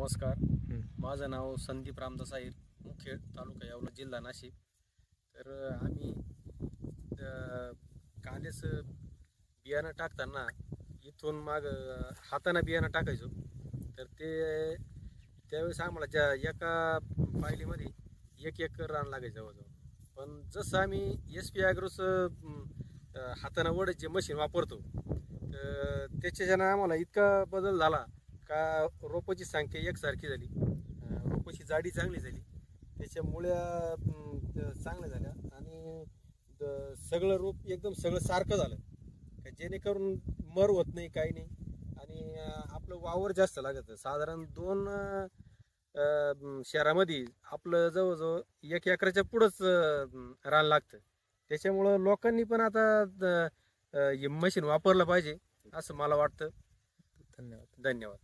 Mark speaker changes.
Speaker 1: नमस्कार. माझं नाव संदीप रामदास आहेर मुखेड तालुका यावला जिल्हा नाशिक. तर आम्ही कांद्याचं बियाणं टाकताना इथून माग हातानं बियाणं टाकायचो. तर ते त्यावेळेस आम्हाला ज्या एका पायलीमध्ये एक एक रान लागायचं जवळजवळ. पण जसं आम्ही एस पी अं, हातानं वडत जे मशीन वापरतो तर त्याच्याच्यानं आम्हाला इतका बदल झाला का रोपाची संख्या एकसारखी झाली. रोपाची जाडी चांगली झाली. त्याच्यामुळे अं, त- चांगल्या झाल्या. आणि सगळं रोप एकदम सगळं सारखं झालं. का जेणेकरून मर होत नाही काही नाही. आणि आपलं वावर जास्त लागत साधारण दोन शहरामध्ये आपलं जवळजवळ एक एकराच्या पुढंच रान लागतं. त्याच्यामुळं लोकांनी पण आता हे मशीन वापरलं पाहिजे असं मला वाटतं.
Speaker 2: धन्यवाद.
Speaker 1: धन्यवाद.